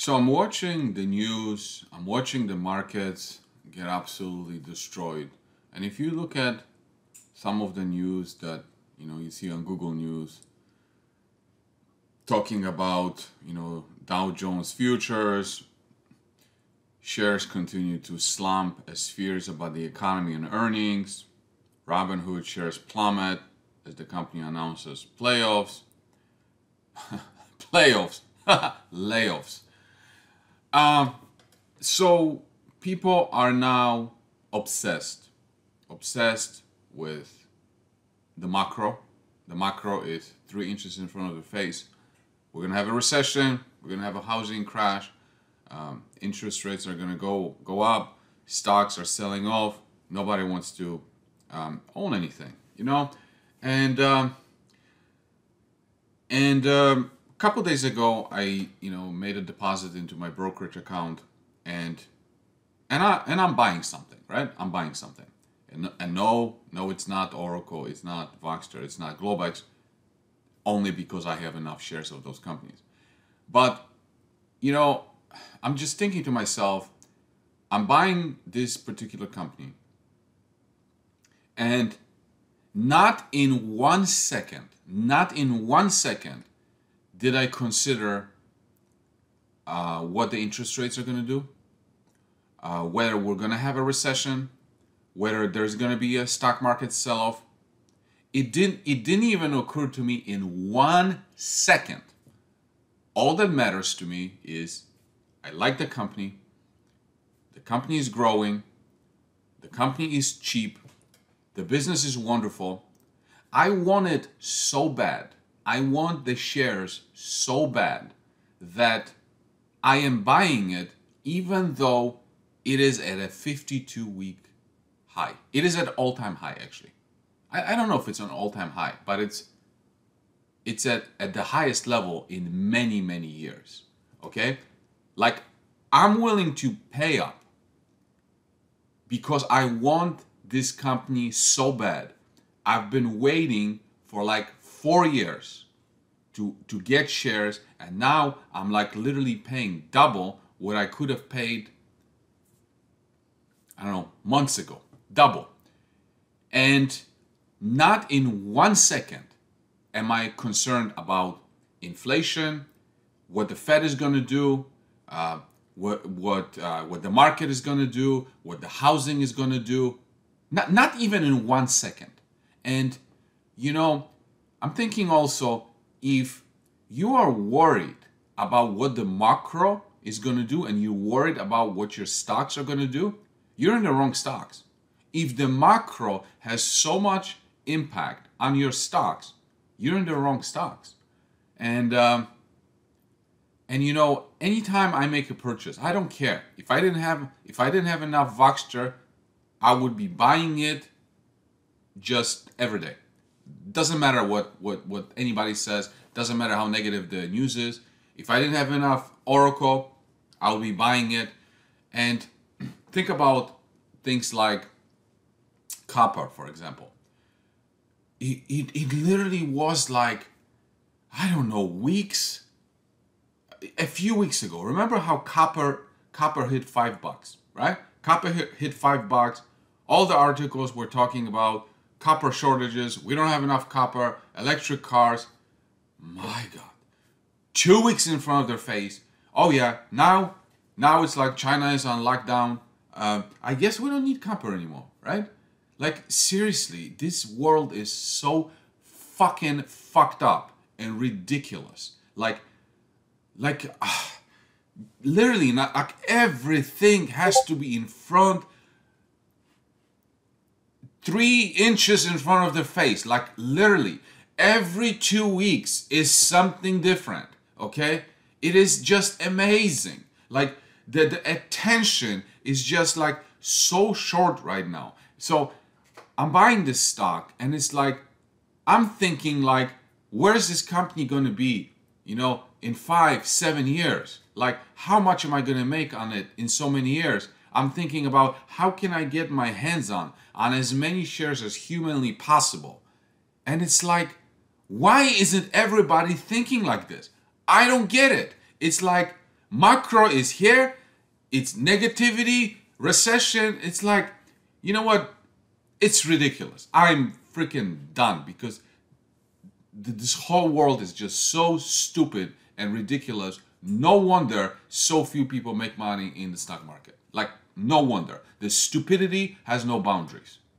So I'm watching the news, I'm watching the markets get absolutely destroyed. And if you look at some of the news that you know you see on Google News talking about, you know, Dow Jones futures shares continue to slump as fears about the economy and earnings. Robinhood shares plummet as the company announces playoffs. playoffs, layoffs. Um, so people are now obsessed, obsessed with the macro. The macro is three inches in front of the face. We're gonna have a recession. We're gonna have a housing crash. Um, interest rates are gonna go go up. Stocks are selling off. Nobody wants to um, own anything, you know. And um, and um, couple days ago, I you know made a deposit into my brokerage account, and and I and I'm buying something, right? I'm buying something, and and no, no, it's not Oracle, it's not Voxtur, it's not Globex, only because I have enough shares of those companies. But you know, I'm just thinking to myself, I'm buying this particular company, and not in one second, not in one second, did I consider uh, what the interest rates are going to do uh, whether we're going to have a recession, whether there's going to be a stock market sell-off. It didn't. It didn't even occur to me in one second. All that matters to me is I like the company. The company is growing. The company is cheap. The business is wonderful. I want it so bad. I want the shares so bad that I am buying it even though it is at a 52 week high. It is at all time high actually. I, I don't know if it's an all time high, but it's it's at, at the highest level in many, many years. Okay? Like I'm willing to pay up because I want this company so bad. I've been waiting for like four years to to get shares and now I'm like literally paying double what I could have paid I don't know, months ago, double. And not in one second am I concerned about inflation, what the Fed is going to do, uh, what what uh, what the market is going to do, what the housing is going to do. Not not even in one second. And you know, I'm thinking also if you are worried about what the macro is going to do and you're worried about what your stocks are going to do, you're in the wrong stocks. If the macro has so much impact on your stocks, you're in the wrong stocks. And um, and you know, anytime I make a purchase, I don't care if I didn't have if I didn't have enough Voxtur, I would be buying it just every day. Doesn't matter what what what anybody says. Doesn't matter how negative the news is. If I didn't have enough Oracle, I would be buying it. And think about things like copper, for example. It, it, it literally was like, I don't know, weeks, a few weeks ago. Remember how copper copper hit five bucks, right? Copper hit, hit five bucks. All the articles were talking about copper shortages. We don't have enough copper, electric cars. My God. Two weeks in front of their face. Oh yeah, now now it's like China is on lockdown. Uh, I guess we don't need copper anymore, right? Like seriously, this world is so fucking fucked up and ridiculous. Like, like, uh, literally, not like everything has to be in front, three inches in front of the face. Like literally, every two weeks is something different. Okay, it is just amazing. Like the, the attention is just like so short right now. So I'm buying this stock and it's like, I'm thinking like, where's this company going to be, you know, in five, seven years? Like, how much am I going to make on it in so many years? I'm thinking about how can I get my hands on on as many shares as humanly possible. And it's like, why isn't everybody thinking like this? I don't get it. It's like macro is here, it's negativity, recession. It's like, you know what? It's ridiculous. I'm freaking done because th- this whole world is just so stupid and ridiculous. No wonder so few people make money in the stock market. Like, no wonder. The stupidity has no boundaries.